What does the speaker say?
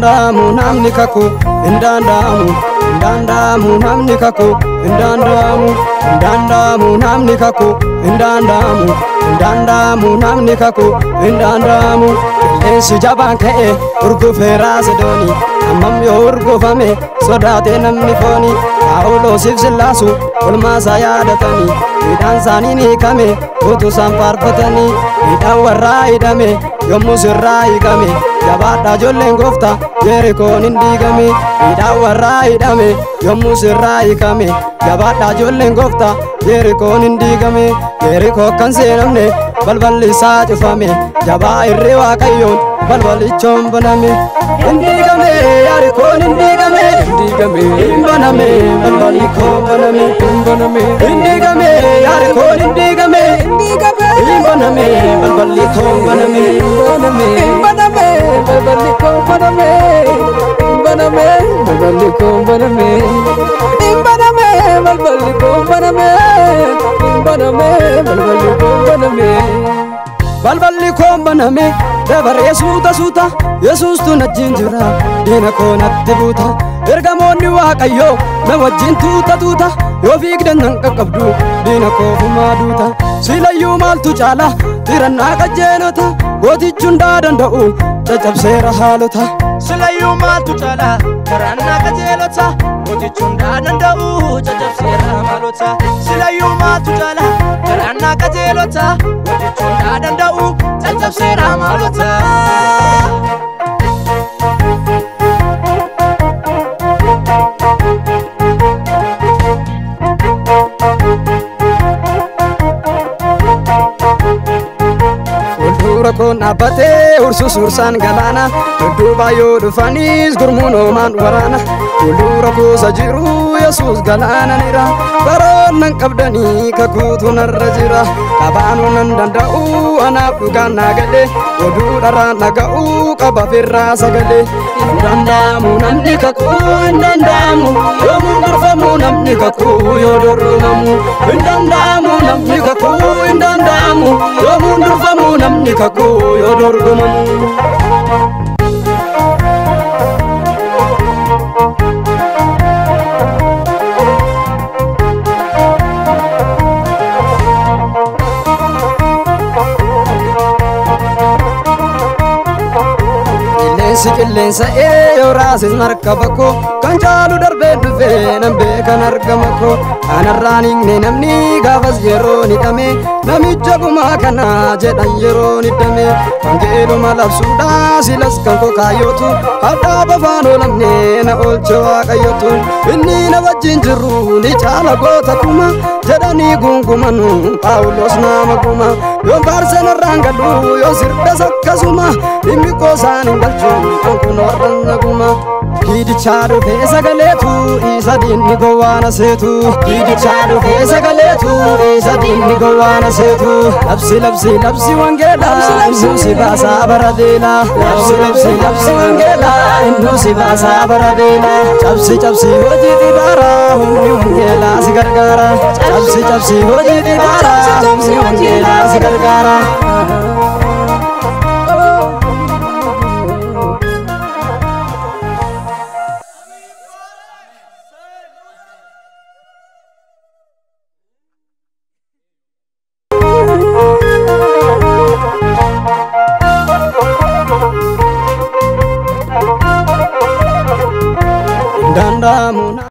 እንዳንዳሙ ናምኒከኩ እንዳንዳሙ እንዳንዳሙ ናምኒከኩ እንዳንዳሙ እንዳንዳሙ ናምኒከኩ እንዳንዳሙ እንዳንዳሙ ናምኒከኩ እንዳንዳሙ qilleensi jabaan ka'e urgufee raase dooni ammam yoo urgufame sodaatee namni fooni haa'uloosiif sillaasu olmaasaa yaadatanii hidhaan isaanii ni kame utusaan faarfatanii hidhaan warraa hidhame yommuu sirraa hiikame jabaadhaa ijoolleen gooftaa yerikoon hin diigame hidhaan warraa hidhame yommuu sirraa hiikame jabaadhaa ijoolleen gooftaa yerikoon hin diigame yerikoo kan seenamne balballi isaa cufame jabaa irree waaqayyoon balbalichoon baname hin diigame yerikoon hin diigame hin diigame hin baname balballi koo baname hin baname hin diigame yerikoon koo baname hin baname balballi koo baname hin baname balballi koo baname balballi koo baname dabaree suuta suuta yesuustu najjiin jira diina koo natti buuta ergamoonni waaqayyoo na wajjin tuuta tuuta yoo fiigdan nan qaqqabdu diina koo fumaa duuta silayyuu maaltu caala tirannaa qajeelota gootichi hundaa danda'u ተጨብሴራ ሃሎታ ስለዩማ ቱጫላ ከራና ቀቴሎታ ሞቲቹንዳ ደንደኡ ጨጨብሴራ ማሎታ ስለዩማ ቱጫላ ከራና ቀቴሎታ ሞቲቹንዳ ደንደኡ ጨጨብሴራ ማሎታ hundaa danda'u caccabseera haalota. fuuldura koon dhaabbatee ursus ursaan galaana dudduuba yoo dhufaniis gurmuun hoomaan waraana fuuldura kuusa jiru yesuus galaananira baroonnan qabdanii kakuutu narra jira qabaanuu nan danda'u anaaf dhugaan naa galee oduu dharaan dhaga'uu qaba firraa sagalee hin danda'amu namni kakuu hin danda'amu yoomuu gorfamu namni kakuu yoo dorgomamu hin danda'amu namni namni kakuu yoo dorgomamu. qilleensi qilleensa ee eh, yoo raasis markaba koo kan caalu darbee dhufee nan beekan argama koo kanarraan hiikne namni gaafas yeroo hidhame namicha gumaa kana jedhan yeroo hidhame wangeeluma labsuudhaa silas kan koo kaayyootu hadhaa bafaan oolamne na oolche waaqayyotu inni na wajjin jirru ni caala goota kuma. Jedhanii gunguman paawulos nama guma yoo faarsa narraan galu yoo sirbes akkasuma dhimmi hin galchu kan kun naguma Diidichaa dhufee sagaleetu isa diinni gowwaana seetu Diidichaa dhufee sagaleetu isa diinni gowwaana seetu Labsi labsi labsi wangeelaa innuu si baasaa bara beelaa Labsi labsi labsi wangeelaa innuu si baasaa bara beelaa Cabsi cabsi hojii dhibaaraa humni wangeelaa si gargaara Cabsi cabsi hojii dhibaaraa humni wangeelaa si gargaara Munda Muna